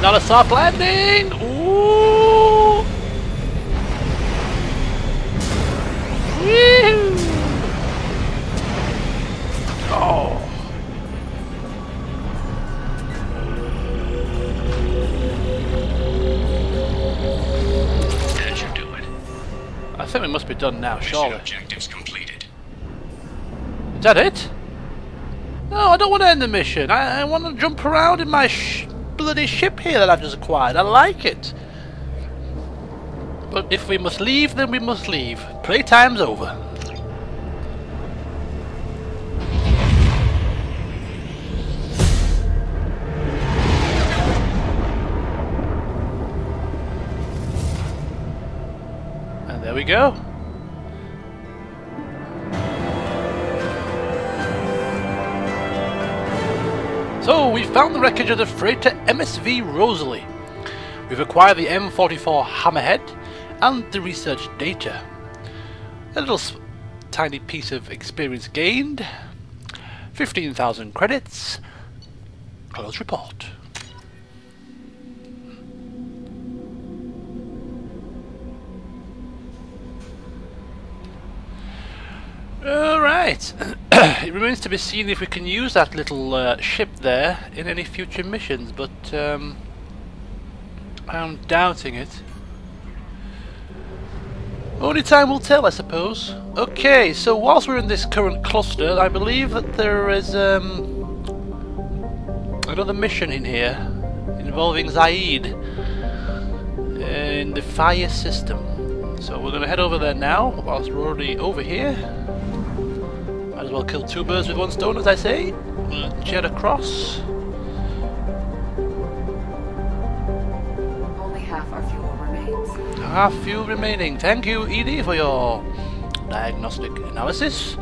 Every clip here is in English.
Not a soft landing! Ooh! Oh. That should do it. I think we must be done now, Mission surely. objectives completed. Is that it? No, I don't want to end the mission. I, I want to jump around in my sh bloody ship here that I've just acquired. I like it. But if we must leave, then we must leave. Playtime's over. And there we go. Found the wreckage of the freighter MSV Rosalie. We've acquired the M44 Hammerhead and the research data. A little tiny piece of experience gained. 15,000 credits. Close report. Alright. it remains to be seen if we can use that little uh, ship there in any future missions, but um, I'm doubting it. Only time will tell, I suppose. Okay, so whilst we're in this current cluster, I believe that there is um, another mission in here involving Zaeed in the fire system. So we're going to head over there now, whilst we're already over here. As well kill two birds with one stone, as I say. Jet across. Only half our fuel remains. Half fuel remaining. Thank you, EDI, for your diagnostic analysis.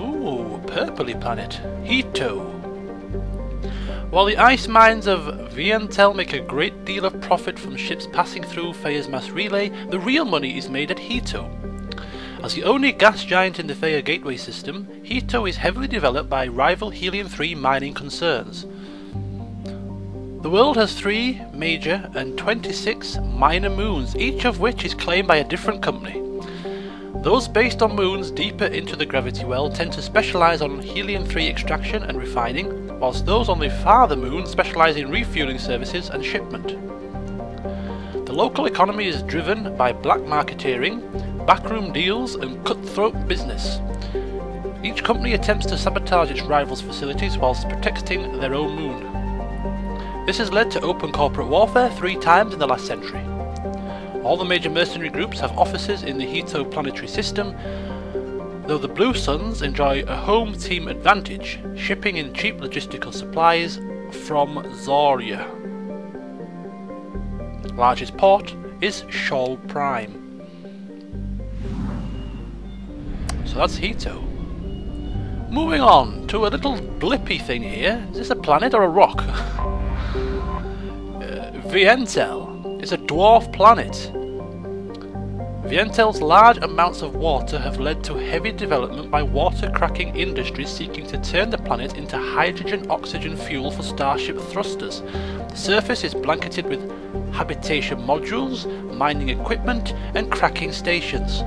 Ooh, purpley planet. Hito. While the ice mines of Vientel make a great deal of profit from ships passing through mass relay, the real money is made at Hito. As the only gas giant in the Faia gateway system, Hito is heavily developed by rival Helium-3 mining concerns. The world has three major and 26 minor moons, each of which is claimed by a different company. Those based on moons deeper into the gravity well tend to specialize on helium-3 extraction and refining, whilst those on the farther moon specialize in refueling services and shipment. The local economy is driven by black marketeering, backroom deals and cutthroat business. Each company attempts to sabotage its rivals' facilities whilst protecting their own moon. This has led to open corporate warfare three times in the last century. All the major mercenary groups have offices in the Hito planetary system, though the Blue Suns enjoy a home team advantage, shipping in cheap logistical supplies from Zorya. Largest port is Shoal Prime. So that's Hito. Moving on to a little blippy thing here. Is this a planet or a rock? uh, Vientel is a dwarf planet. Vientel's large amounts of water have led to heavy development by water cracking industries seeking to turn the planet into hydrogen oxygen fuel for starship thrusters. The surface is blanketed with habitation modules, mining equipment, and cracking stations.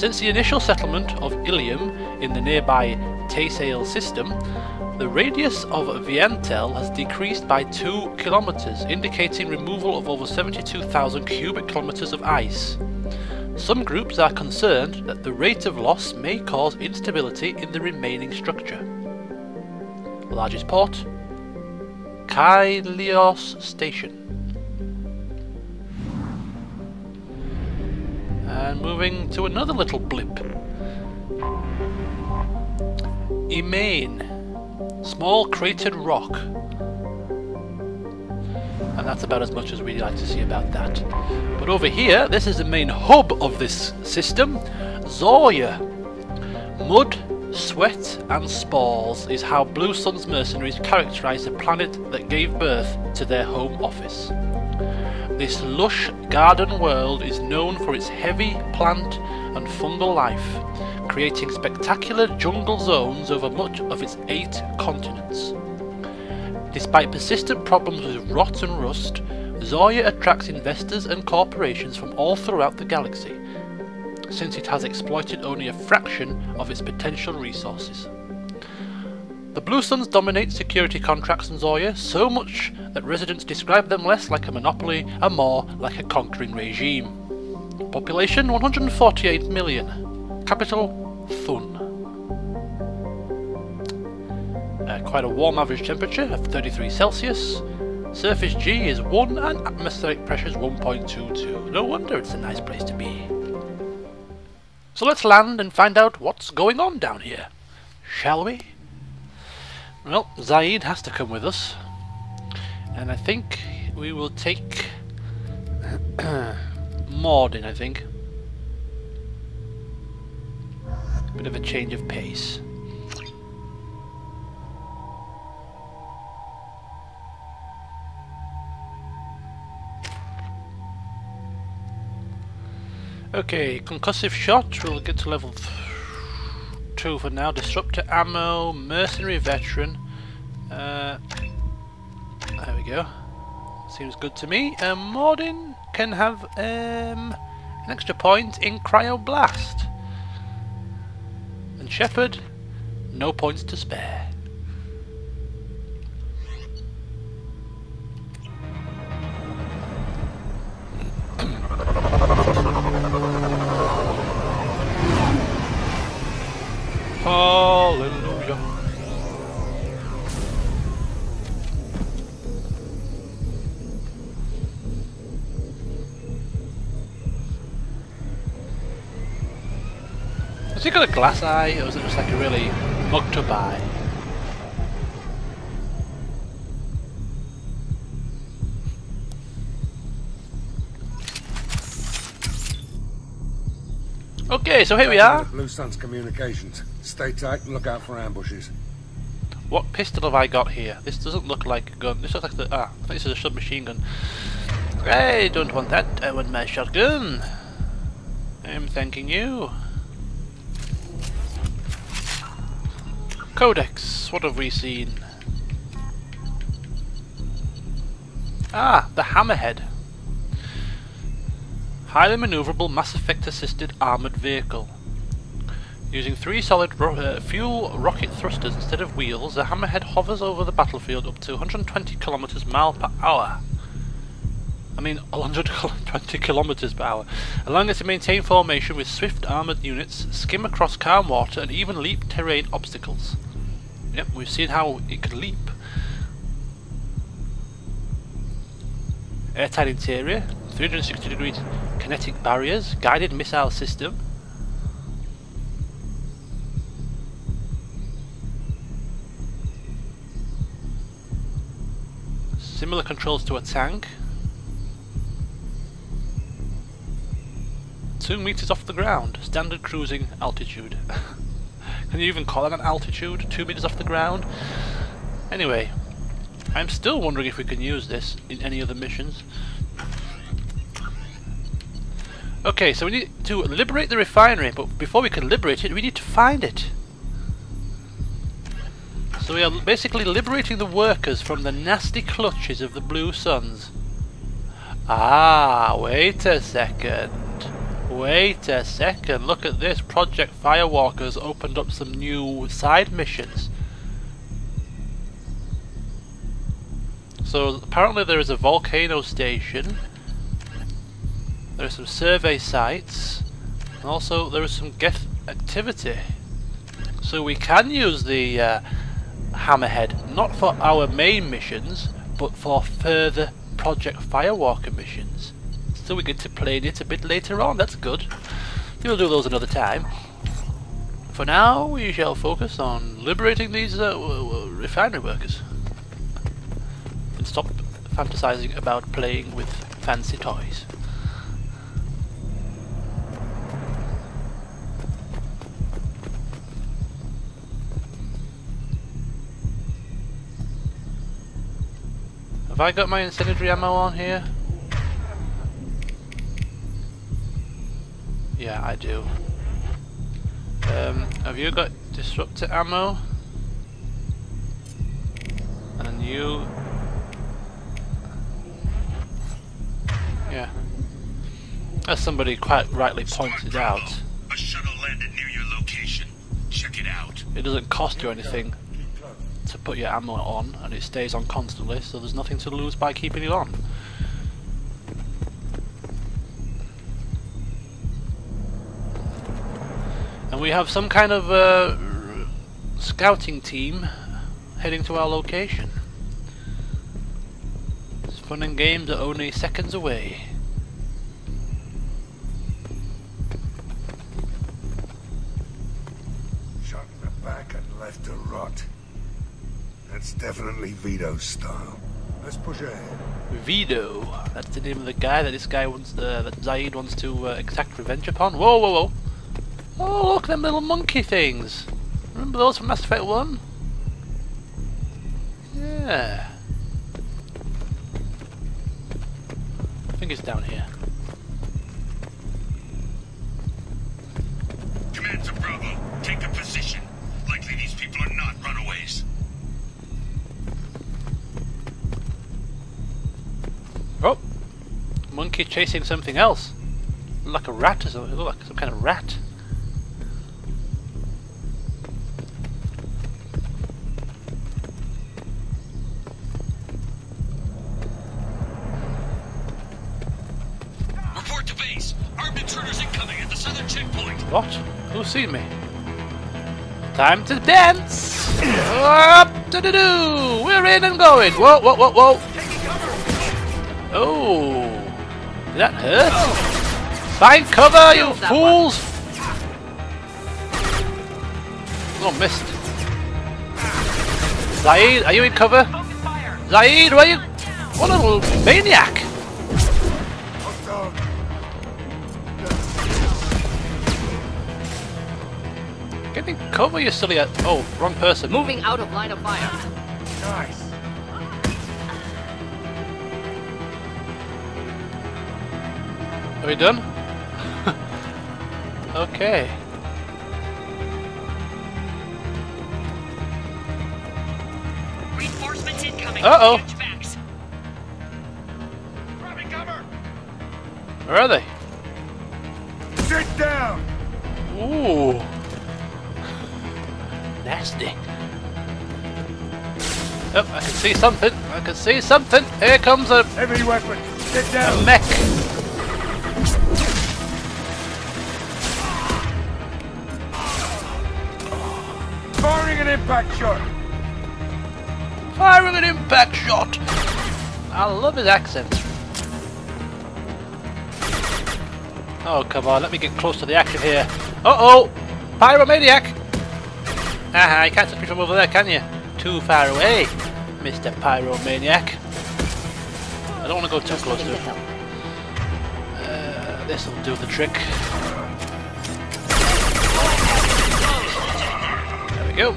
Since the initial settlement of Ilium in the nearby Tasale system, the radius of Vientel has decreased by 2 kilometers, indicating removal of over 72,000 cubic kilometers of ice. Some groups are concerned that the rate of loss may cause instability in the remaining structure. Largest port? Kailios Station. And moving to another little blip. Emain. Small cratered rock. And that's about as much as we'd like to see about that. But over here, this is the main hub of this system, Zorya. Mud, sweat and spores is how Blue Sun's mercenaries characterize the planet that gave birth to their home office. This lush garden world is known for its heavy plant and fungal life, creating spectacular jungle zones over much of its eight continents. Despite persistent problems with rot and rust, Zorya attracts investors and corporations from all throughout the galaxy, since it has exploited only a fraction of its potential resources. The Blue Suns dominate security contracts in Zorya so much that residents describe them less like a monopoly and more like a conquering regime. Population 148 million. Capital Thun. Uh, quite a warm average temperature of 33 Celsius. Surface G is 1 and atmospheric pressure is 1.22. No wonder it's a nice place to be. So let's land and find out what's going on down here. Shall we? Well, Zaeed has to come with us. And I think we will take Mordin, I think. Bit of a change of pace. Okay, concussive shot, we'll get to level 2 for now. Disruptor ammo, mercenary veteran. Uh, there we go. Seems good to me. Uh, Mordin can have um, an extra point in Cryoblast. And Shepard, no points to spare. Has he got a glass eye, or is it just like a really mugged up eye? Okay, so here we are. Blue Sun's communications. Stay tight and look out for ambushes. What pistol have I got here? This doesn't look like a gun. This looks like the... Ah, I think this is a submachine gun. I don't want that. I want my shotgun. I'm thanking you. Codex, what have we seen? Ah, the Hammerhead. Highly maneuverable Mass Effect assisted armoured vehicle. Using three solid ro uh, fuel rocket thrusters instead of wheels, the Hammerhead hovers over the battlefield up to 120 kilometers mile per hour. I mean 120 kilometers per hour, allowing it to maintain formation with swift armoured units, skim across calm water, and even leap terrain obstacles. Yep, we've seen how it can leap. Airtight interior, 360 degrees kinetic barriers, guided missile system. Similar controls to a tank. Two meters off the ground, standard cruising altitude. Can you even call that an altitude? Two meters off the ground? Anyway, I'm still wondering if we can use this in any other missions. Okay, so we need to liberate the refinery, but before we can liberate it, we need to find it. So we are basically liberating the workers from the nasty clutches of the Blue Suns. Ah, wait a second. Wait a second, look at this. Project Firewalkers opened up some new side missions. So apparently there is a volcano station there are some survey sites, and also there is some geth activity. So we can use the uh, Hammerhead, not for our main missions, but for further Project Firewalker missions. So we get to play it a bit later on, that's good. We'll do those another time. For now, we shall focus on liberating these uh, refinery workers. And stop fantasizing about playing with fancy toys. Have I got my incendiary ammo on here? Yeah, I do. Um, have you got disruptor ammo? And you... Yeah. As somebody quite rightly pointed out, A shuttle landed near your location. Check it out. it doesn't cost you anything to put your ammo on, and it stays on constantly, so there's nothing to lose by keeping it on. We have some kind of uh, scouting team heading to our location. It's fun and games are only seconds away. Shot in the back and left to rot. That's definitely Vito's style. Let's push ahead. Vito. That's the name of the guy that this guy wants, uh, that Zaeed wants to uh, exact revenge upon. Whoa, whoa, whoa! Oh, look, them little monkey things. Remember those from Mass Effect 1? Yeah. I think it's down here. Command to Bravo. Take a position. Likely these people are not runaways. Oh! Monkey chasing something else. Like a rat or something. Like some kind of rat. What? Who's seen me? Time to dance! Up to do do! We're in and going! Whoa, whoa, whoa, whoa! Oh! Did that hurt? Find cover, you fools! Oh, missed. Zaeed, are you in cover? Zaeed, where are you? What a little maniac! Cover, you silly... Oh, wrong person. Moving out of line of fire. Nice. Are we done? okay. Reinforcements incoming. Uh-oh. Catch. Grabbing cover. Where are they? Sit down. Ooh. Nasty. Oh, I can see something. I can see something. Here comes a, Heavy weapon. A down. mech. Firing an impact shot. Firing an impact shot. I love his accent. Oh, come on. Let me get close to the action here. Uh-oh. Pyromaniac. Aha, you can't touch me from over there, can you? Too far away, Mr. Pyromaniac. I don't want to go too close to him. Uh, this will do the trick. There we go.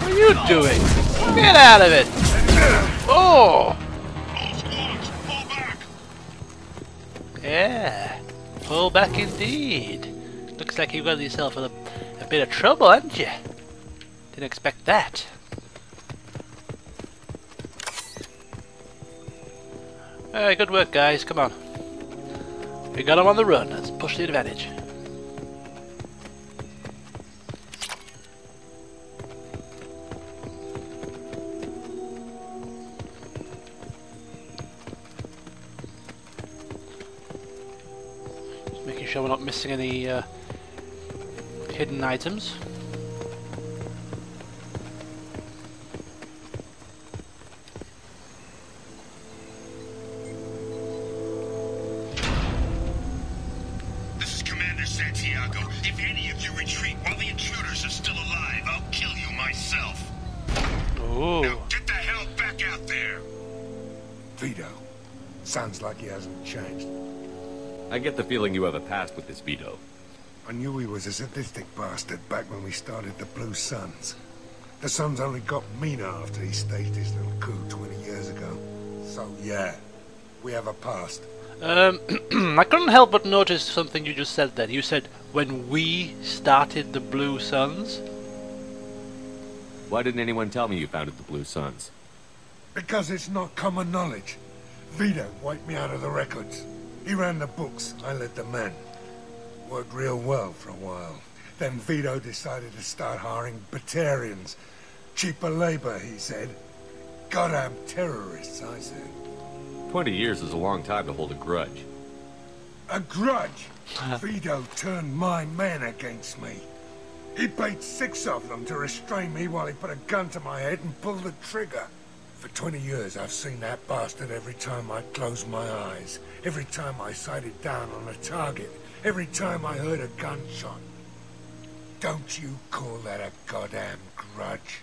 What are you doing? Get out of it! Oh! Yeah. Pull back indeed. Looks like you got yourself a, a bit of trouble, haven't you? Didn't expect that. Hey, good work, guys. Come on. We got him on the run. Let's push the advantage. Sure we're not missing any uh, hidden items. This is Commander Santiago. If any of you retreat while the intruders are still alive, I'll kill you myself. Now get the hell back out there. Vito. Sounds like he hasn't changed. I get the feeling you have a past with this Vito. I knew he was a sadistic bastard back when we started the Blue Suns. The Suns only got meaner after he staged his little coup 20 years ago. So yeah, we have a past. Um, I couldn't help but notice something you just said then. You said, when we started the Blue Suns. Why didn't anyone tell me you founded the Blue Suns? Because it's not common knowledge. Vito wiped me out of the records. He ran the books, I led the men. Worked real well for a while. Then Vito decided to start hiring Batarians. Cheaper labor, he said. Goddamn terrorists, I said. Twenty years is a long time to hold a grudge. A grudge? Vito turned my men against me. He paid six of them to restrain me while he put a gun to my head and pulled the trigger. For 20 years, I've seen that bastard every time I closed my eyes, every time I sighted down on a target, every time I heard a gunshot. Don't you call that a goddamn grudge?